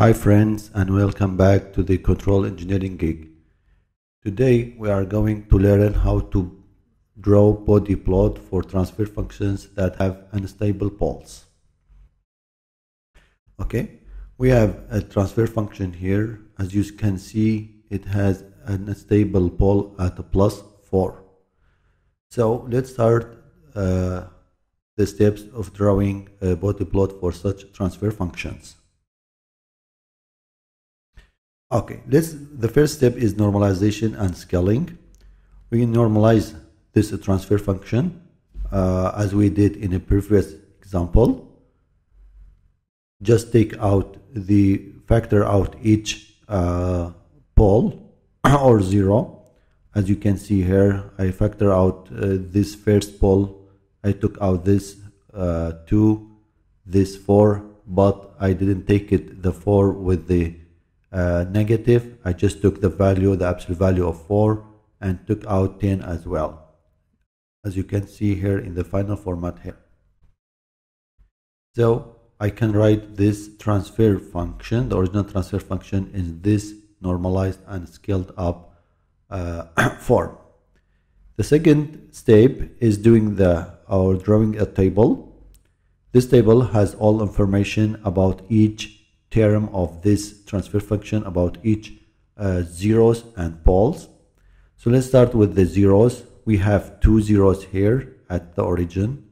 Hi friends and welcome back to the Control Engineering Geek. Today we are going to learn how to draw Bode plot for transfer functions that have unstable poles. Okay, we have a transfer function here. As you can see, it has an unstable pole at a plus 4. So let's start uh, the steps of drawing a Bode plot for such transfer functions. Okay, let's, the first step is normalization and scaling. We normalize this transfer function uh, as we did in a previous example. Just take out the factor out each uh, pole or zero. As you can see here, I factor out uh, this first pole. I took out this uh, two, this four, but I didn't take it the four with the uh, negative, I just took the value, the absolute value of 4 and took out 10 as well. As you can see here in the final format here. So I can write this transfer function, the original transfer function in this normalized and scaled up uh, form. The second step is doing the or drawing a table. This table has all information about each theorem of this transfer function about each uh, zeros and poles. So let's start with the zeros. We have two zeros here at the origin.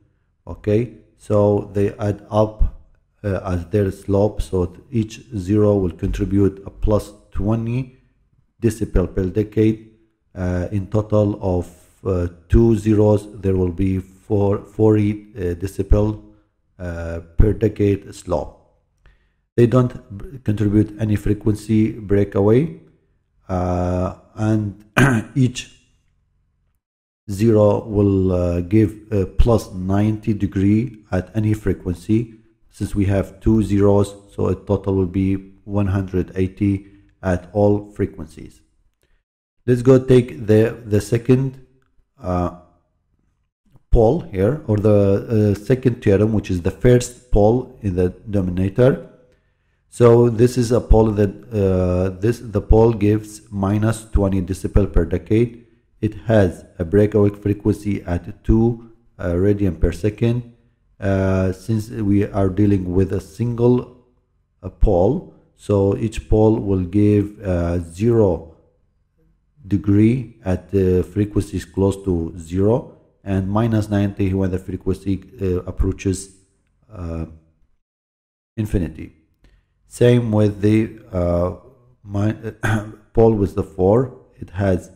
Okay, so they add up uh, as their slope. So each zero will contribute a plus 20 decibel per decade. Uh, in total of uh, two zeros, there will be four, 40 uh, decibel uh, per decade slope. They don't contribute any frequency breakaway, uh, and each zero will uh, give a plus 90 degree at any frequency. Since we have two zeros, so a total will be 180 at all frequencies. Let's go take the the second uh, pole here, or the uh, second theorem, which is the first pole in the denominator so this is a pole that uh, this the pole gives minus 20 decibel per decade. It has a breakaway frequency at 2 uh, radian per second. Uh, since we are dealing with a single uh, pole, so each pole will give uh, 0 degree at the frequencies close to 0 and minus 90 when the frequency uh, approaches infinity. Same with the uh, pole with the 4. It has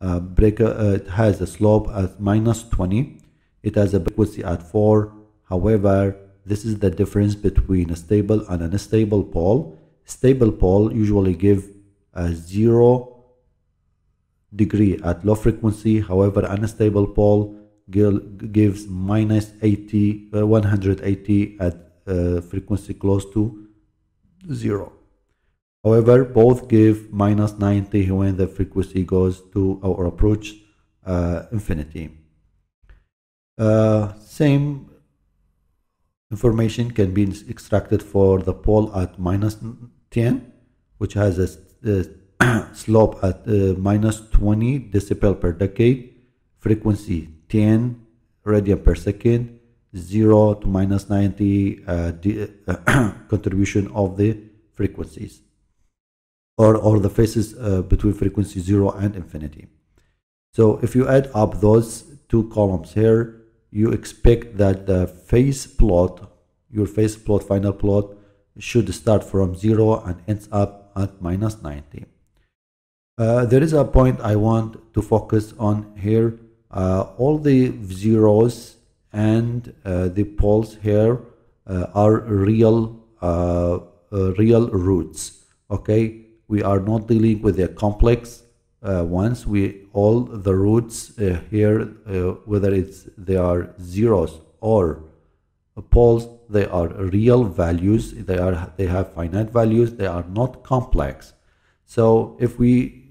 a uh, breaker, uh, it has a slope at minus 20. It has a frequency at 4. However, this is the difference between a stable and an unstable pole. Stable pole usually give a 0 degree at low frequency. However, unstable pole gives minus 80, uh, 180 at uh, frequency close to zero. However, both give minus 90 when the frequency goes to or approach uh, infinity. Uh, same information can be extracted for the pole at minus 10, which has a, a slope at uh, minus 20 decibel per decade, frequency 10 radian per second, 0 to minus 90 uh, uh, contribution of the frequencies or, or the phases uh, between frequency 0 and infinity. So if you add up those two columns here, you expect that the phase plot, your phase plot, final plot, should start from 0 and ends up at minus 90. Uh, there is a point I want to focus on here. Uh, all the zeros and uh, the poles here uh, are real uh, real roots okay? We are not dealing with the complex ones. We all the roots here whether it's they are zeros or poles they are real values. They are they have finite values. They are not complex. So if we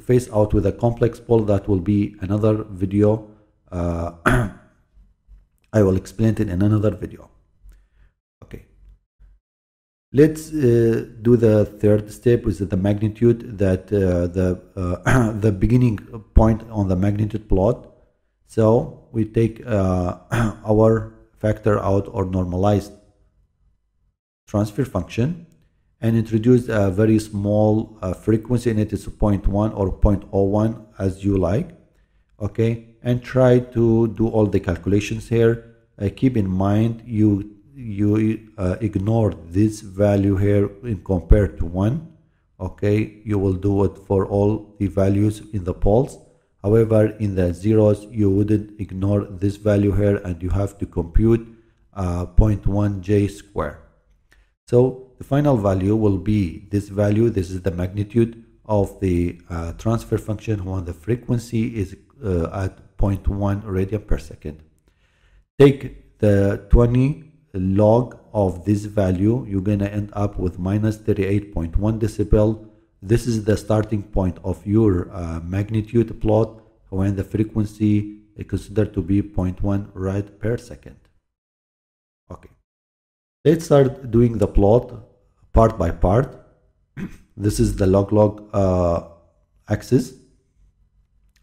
face out with a complex pole that will be another video uh, I will explain it in another video. Okay. Let's uh, do the third step is the magnitude that uh, the uh, the beginning point on the magnitude plot. So we take uh, our factor out or normalized transfer function and introduce a very small uh, frequency in it is 0.1 or 0.01 as you like okay and try to do all the calculations here. Uh, keep in mind you you uh, ignore this value here in compared to 1 okay? You will do it for all the values in the poles. However in the zeros you wouldn't ignore this value here and you have to compute uh, 0.1 j square. So the final value will be this value. This is the magnitude of the uh, transfer function when the frequency is uh, at 0.1 radian per second. Take the 20 log of this value you're going to end up with minus 38.1 decibel. This is the starting point of your uh, magnitude plot when the frequency is considered to be 0.1 rad per second. Okay. Let's start doing the plot part by part. This is the log log uh, axis.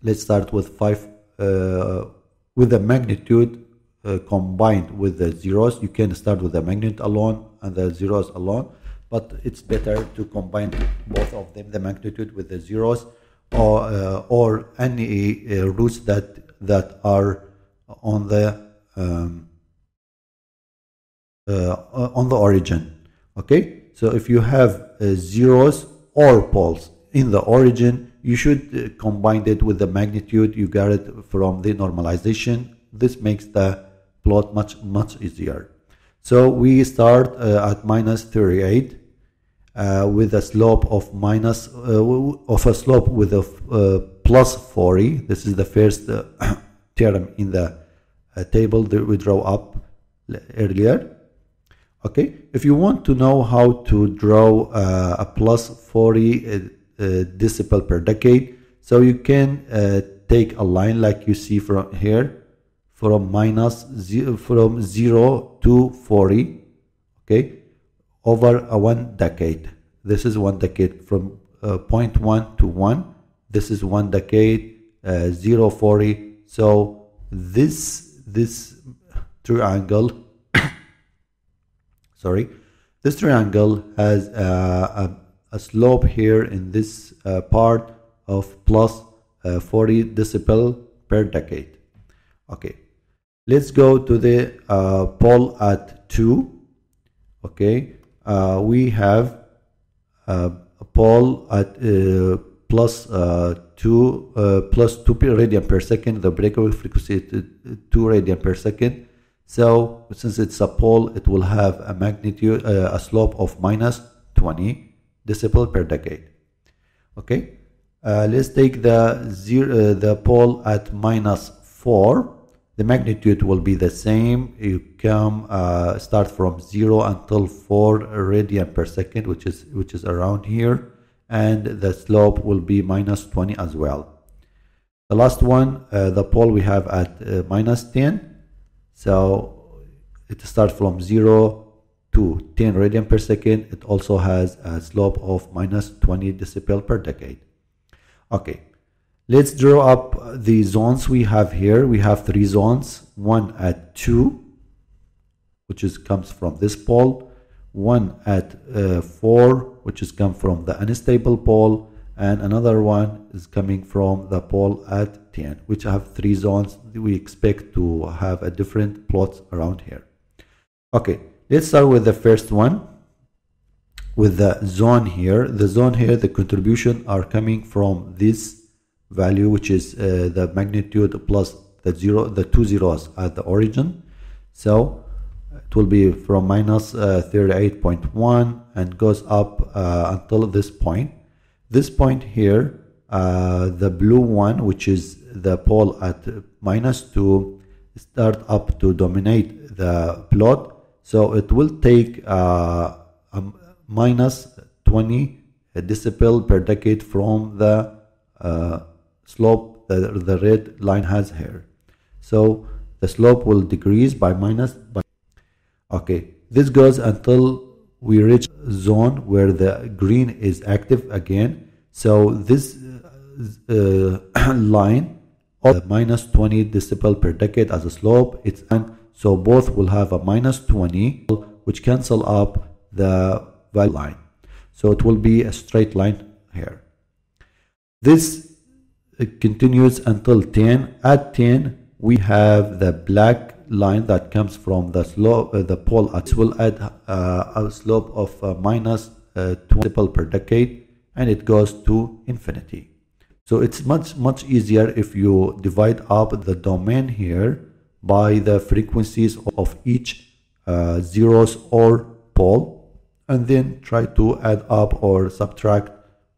Let's start with 5 uh, with the magnitude uh, combined with the zeros. You can start with the magnitude alone and the zeros alone, but it's better to combine both of them, the magnitude with the zeros, or uh, or any uh, roots that that are on the um, uh, on the origin. Okay, so if you have uh, zeros or poles in the origin, you should combine it with the magnitude you got it from the normalization. This makes the plot much much easier. So we start uh, at minus 38 uh, with a slope of minus uh, of a slope with a uh, plus 40 this is the first uh, theorem in the uh, table that we draw up earlier. Okay. If you want to know how to draw a plus 40 decibel per decade. So you can take a line like you see from here from minus zero, from 0 to 40 okay over a one decade. This is one decade from uh, 0.1 to 1 this is one decade uh, 0 40 so this this triangle sorry this triangle has uh, a, a, slope here in this uh, part of plus, uh, 40 decibel per decade. Okay. Let's go to the uh, pole at 2 okay. Uh, we have uh, a pole at uh, plus, uh, 2 uh, plus 2 radian per second the breakaway frequency is 2 radian per second. So since it's a pole it will have a magnitude a slope of minus 20 decibel per decade. Okay? Let's take the zero the pole at minus 4 the magnitude will be the same. You come uh, start from 0 until 4 radian per second which is which is around here. And the slope will be minus 20 as well. The last one uh, the pole we have at uh, minus 10 so it starts from 0 to 10 radian per second it also has a slope of minus 20 decibel per decade okay Let's draw up the zones we have here. We have three zones, one at 2, which is comes from this pole, one at uh, 4, which is come from the unstable pole, and another one is coming from the pole at 10, which have three zones. We expect to have a different plots around here. Okay, let's start with the first one with the zone here. The zone here, the contribution are coming from this value which is uh, the magnitude plus the zero the two zeros at the origin. So it will be from minus, uh, 38.1 and goes up uh, until this point. This point here uh, the blue one which is the pole at minus 2 start up to dominate the plot so it will take uh, minus 20 decibel per decade from the uh, slope that the red line has here. So the slope will decrease by minus. By okay, this goes until we reach zone where the green is active again. So this uh, line of minus 20 decibel per decade as a slope, it's so both will have a minus 20 which cancel up the value line. So it will be a straight line here. This continues until 10. At 10, we have the black line that comes from the slope, uh, the pole. It will add uh, a slope of uh, minus, uh, 20 per decade, and it goes to infinity. So it's much much easier if you divide up the domain here by the frequencies of each uh, zeros or pole and then try to add up or subtract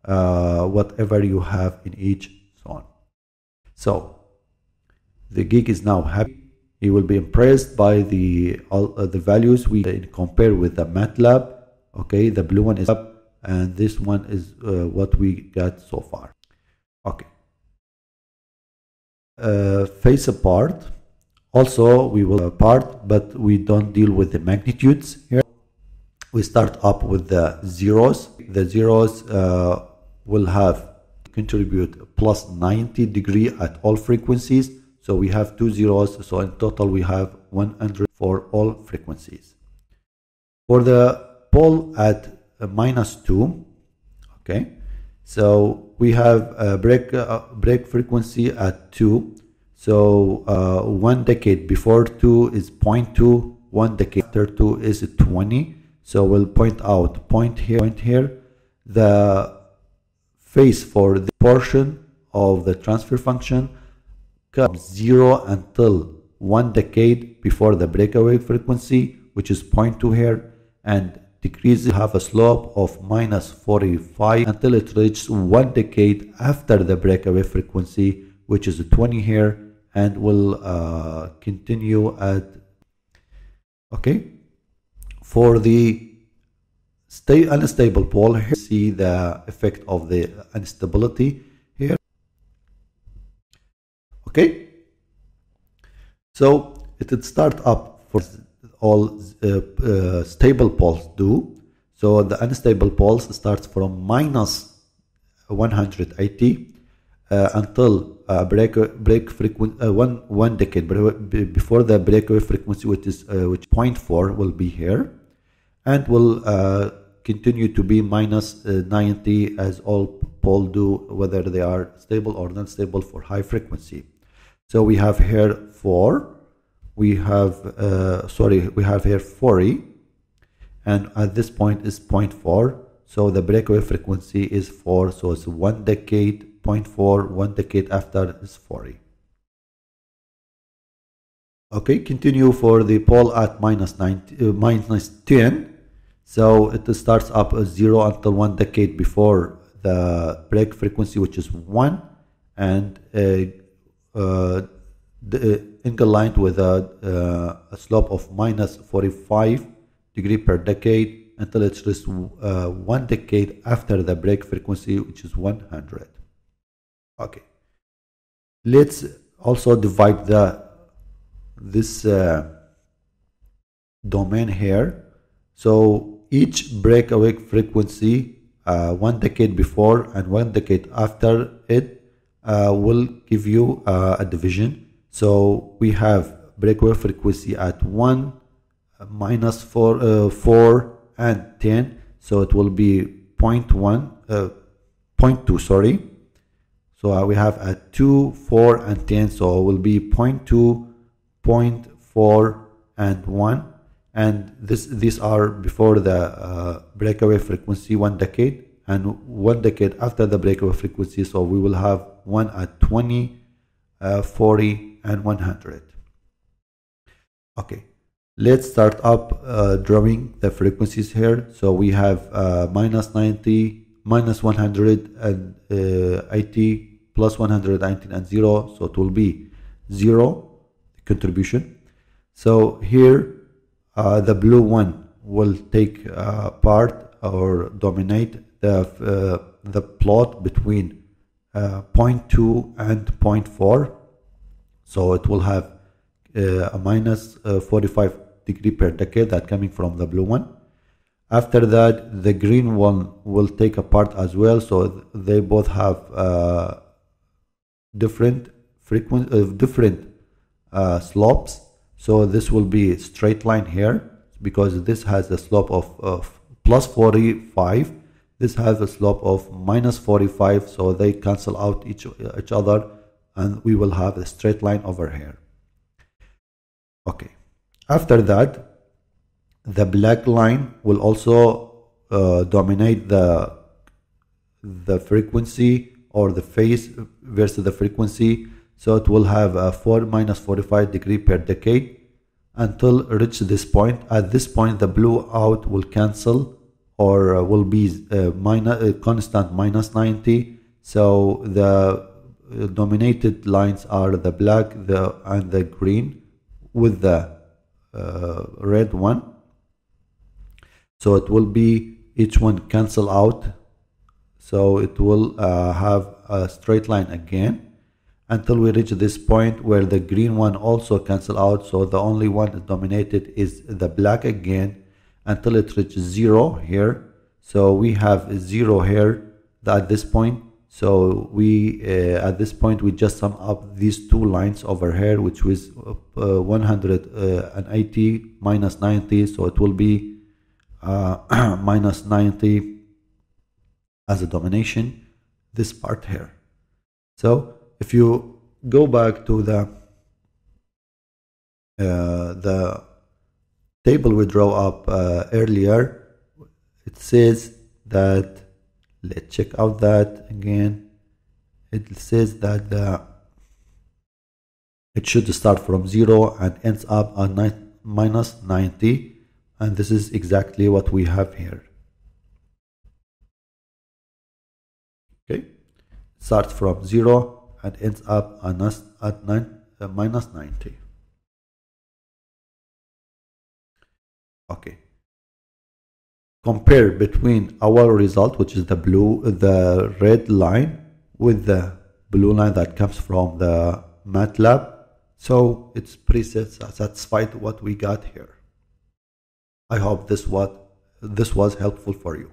uh, whatever you have in each zone. So the geek is now happy. He will be impressed by the all uh, the values we compare with the MATLAB. Okay, the blue one is up, and this one is uh, what we got so far. Okay. Uh, face apart also, we will part, but we don't deal with the magnitudes here. We start up with the zeros. The zeros uh, will have contribute plus 90 degree at all frequencies. So we have two zeros. So in total, we have 100 for all frequencies. For the pole at uh, minus 2, okay, so we have a break, uh, break frequency at 2 so uh, one decade before 2 is 0.2, one decade after 2 is 20. So we'll point out point here, point here. The phase for the portion of the transfer function comes 0 until one decade before the breakaway frequency, which is 0.2 here, and decreases have a slope of minus 45 until it reaches one decade after the breakaway frequency, which is 20 here, and will uh, continue at okay for the stay unstable pole here see the effect of the instability here. Okay. So it would start up for all uh, uh, stable poles do. So the unstable poles starts from minus 180 uh, until uh, break break frequency uh, one one decade before the breakaway frequency which is uh, which 0.4 will be here and will uh, continue to be minus, uh, 90 as all pole do whether they are stable or not stable for high frequency. So we have here 4 we have sorry we have here 40 and at this point is 0.4 so the breakaway frequency is 4 so it's one decade 0.4 one decade after is 40 okay continue for the pole at minus 90 uh, minus 10 so it starts up as 0 until one decade before the break frequency which is 1 and uh, uh, the, uh, with a, uh, a, slope of minus 45 degree per decade until it reaches uh, one decade after the break frequency which is 100 okay. Let's also divide the this uh, domain here. So each breakaway frequency uh, one decade before and one decade after it uh, will give you uh, a division. So we have breakaway frequency at 1 uh, minus 4 uh, 4 and 10 so it will be 0.1 0.2 sorry so uh, we have a 2, 4, and 10. So it will be 0 0.2, 0.4, and 1. And this these are before the uh, breakaway frequency, one decade, and one decade after the breakaway frequency. So we will have one at 20, uh, 40, and 100. Okay, let's start up uh, drawing the frequencies here. So we have uh, minus 90, minus 180 plus 119 and 0 so it will be 0 contribution. So here uh, the blue one will take uh, part or dominate the uh, the plot between uh, 0.2 and 0.4 so it will have uh, a minus, uh, 45 degree per decade that coming from the blue one. After that the green one will take a part as well so they both have different frequent uh, different uh, slopes. So this will be straight line here because this has a slope of, of plus 45 this has a slope of minus 45 so they cancel out each, each other and we will have a straight line over here. Okay. After that the black line will also uh, dominate the the frequency or the phase versus the frequency. So it will have a 4 minus 45 degree per decade until reach this point. At this point the blue out will cancel or uh, will be uh, minus, uh, constant minus 90 so the dominated lines are the black the and the green with the uh, red one. So it will be each one cancel out so it will uh, have a straight line again until we reach this point where the green one also cancel out. So the only one dominated is the black again until it reaches zero here. So we have zero here at this point. So we uh, at this point we just sum up these two lines over here which was uh, 180 minus 90 so it will be uh, minus 90 as a domination this part here. So if you go back to the uh, the table we draw up uh, earlier it says that let's check out that again. It says that the it should start from 0 and ends up at minus 90 and this is exactly what we have here starts from 0 and ends up at nine, uh, minus 90 okay. Compare between our result which is the blue the red line with the blue line that comes from the MATLAB. So it's pretty satisfied what we got here. I hope this what this was helpful for you.